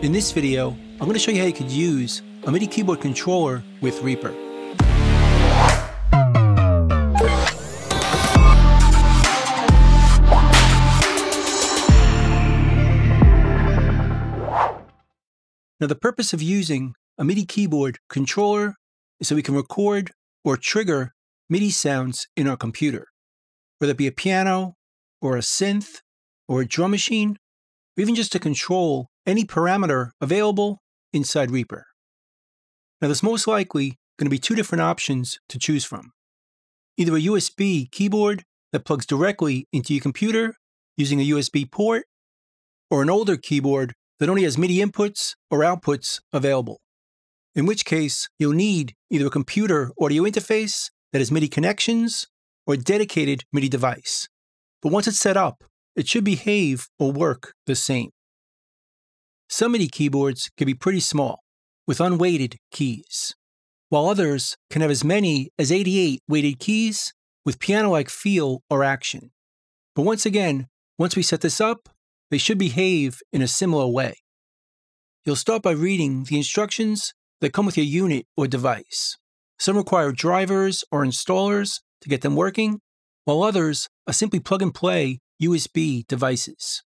In this video, I'm going to show you how you could use a MIDI keyboard controller with Reaper. Now the purpose of using a MIDI keyboard controller is so we can record or trigger MIDI sounds in our computer, whether it be a piano or a synth or a drum machine, or even just to control any parameter available inside Reaper. Now there's most likely going to be two different options to choose from. Either a USB keyboard that plugs directly into your computer using a USB port, or an older keyboard that only has MIDI inputs or outputs available. In which case, you'll need either a computer audio interface that has MIDI connections or a dedicated MIDI device. But once it's set up, it should behave or work the same. Some MIDI keyboards can be pretty small, with unweighted keys, while others can have as many as 88 weighted keys with piano like feel or action. But once again, once we set this up, they should behave in a similar way. You'll start by reading the instructions that come with your unit or device. Some require drivers or installers to get them working, while others are simply plug and play USB devices.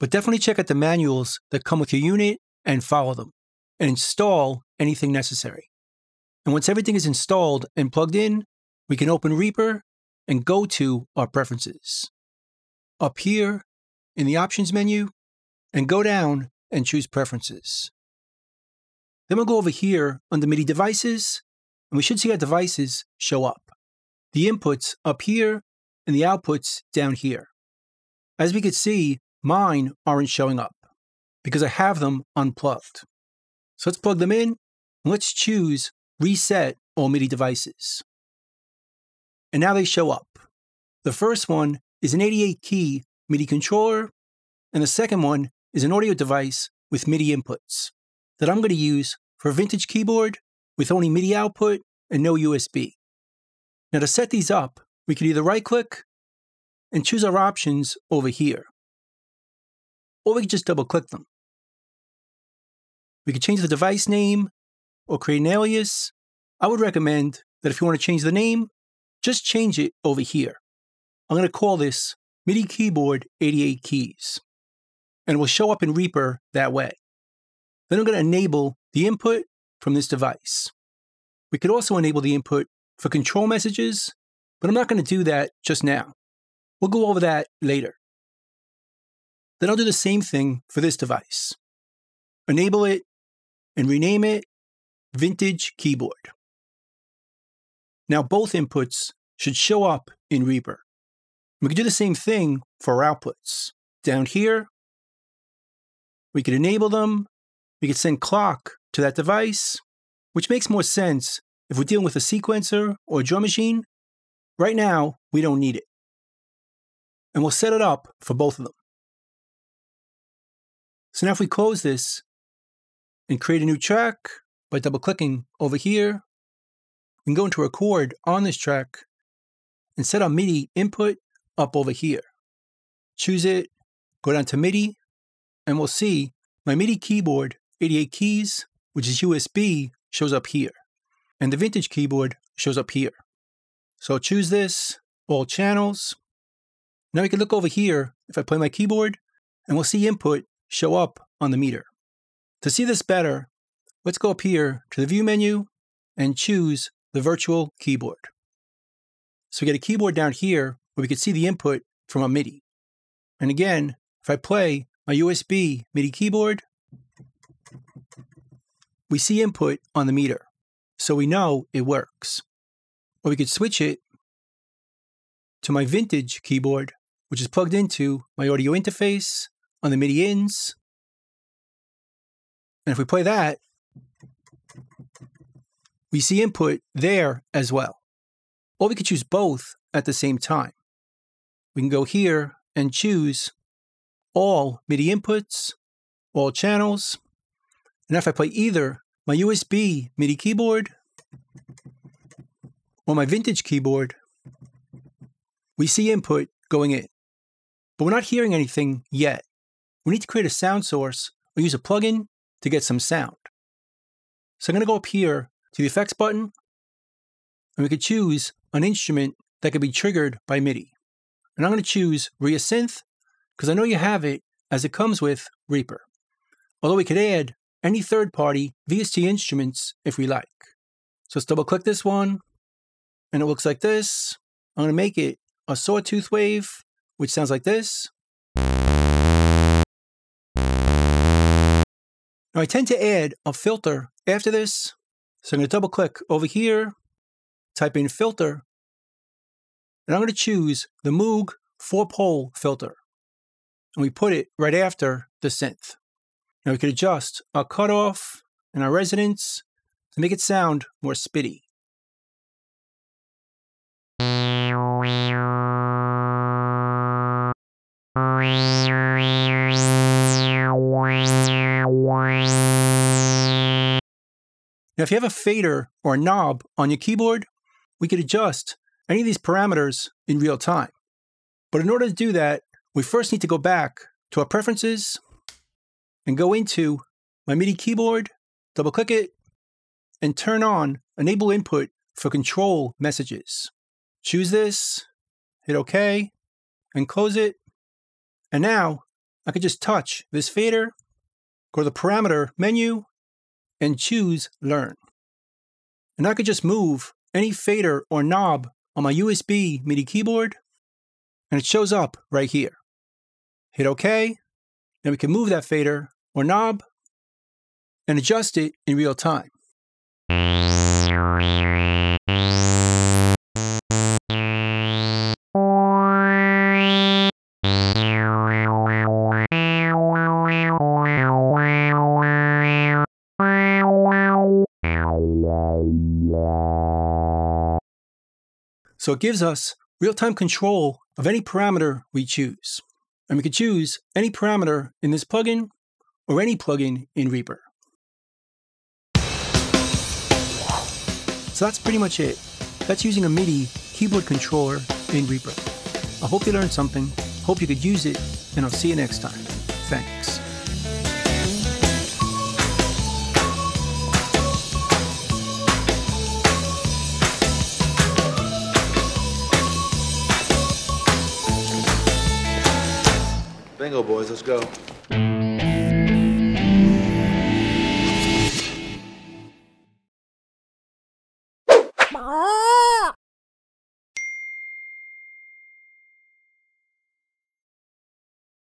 But definitely check out the manuals that come with your unit and follow them, and install anything necessary. And once everything is installed and plugged in, we can open Reaper and go to our preferences. Up here, in the Options menu and go down and choose Preferences. Then we'll go over here under MIDI Devices, and we should see our devices show up. The inputs up here and the outputs down here. As we can see, mine aren't showing up because I have them unplugged. So let's plug them in and let's choose Reset All MIDI Devices. And now they show up. The first one is an 88 key MIDI controller, and the second one is an audio device with MIDI inputs that I'm going to use for a vintage keyboard with only MIDI output and no USB. Now to set these up, we can either right click and choose our options over here, or we can just double click them. We can change the device name or create an alias. I would recommend that if you want to change the name, just change it over here. I'm going to call this MIDI keyboard 88 keys. And it will show up in Reaper that way. Then I'm going to enable the input from this device. We could also enable the input for control messages, but I'm not going to do that just now. We'll go over that later. Then I'll do the same thing for this device. Enable it and rename it Vintage Keyboard. Now both inputs should show up in Reaper. We can do the same thing for our outputs. Down here, we could enable them. We could send clock to that device, which makes more sense if we're dealing with a sequencer or a drum machine. Right now, we don't need it. And we'll set it up for both of them. So now if we close this and create a new track by double clicking over here, we can go into record on this track and set our MIDI input up over here. Choose it, go down to MIDI, and we'll see my MIDI keyboard, 88 keys, which is USB, shows up here. And the vintage keyboard shows up here. So choose this, all channels. Now we can look over here if I play my keyboard, and we'll see input show up on the meter. To see this better, let's go up here to the View menu and choose the virtual keyboard. So we get a keyboard down here where we can see the input from a MIDI. And again, if I play my USB MIDI keyboard, we see input on the meter, so we know it works. Or we could switch it to my vintage keyboard, which is plugged into my audio interface on the MIDI ins. And if we play that, we see input there as well. Or we could choose both at the same time we can go here and choose all MIDI inputs, all channels. And if I play either my USB MIDI keyboard or my vintage keyboard, we see input going in. But we're not hearing anything yet. We need to create a sound source or use a plugin to get some sound. So I'm going to go up here to the effects button, and we could choose an instrument that could be triggered by MIDI. And I'm going to choose ReaSynth because I know you have it as it comes with Reaper. Although we could add any third-party VST instruments if we like. So let's double click this one, and it looks like this. I'm going to make it a sawtooth wave, which sounds like this. Now I tend to add a filter after this. So I'm going to double click over here, type in filter, and I'm going to choose the Moog four pole filter. And we put it right after the synth. Now we could adjust our cutoff and our resonance to make it sound more spitty. Now, if you have a fader or a knob on your keyboard, we could adjust any of these parameters in real time. But in order to do that, we first need to go back to our preferences and go into my MIDI keyboard, double click it, and turn on Enable Input for control messages. Choose this, hit OK, and close it. And now I can just touch this fader, go to the parameter menu, and choose Learn. And I could just move any fader or knob on my USB MIDI keyboard, and it shows up right here. Hit OK, then we can move that fader or knob and adjust it in real time. So it gives us real-time control of any parameter we choose. And we can choose any parameter in this plugin or any plugin in Reaper. So that's pretty much it. That's using a MIDI keyboard controller in Reaper. I hope you learned something, hope you could use it, and I'll see you next time. Thanks. Bingo, boys, let's go.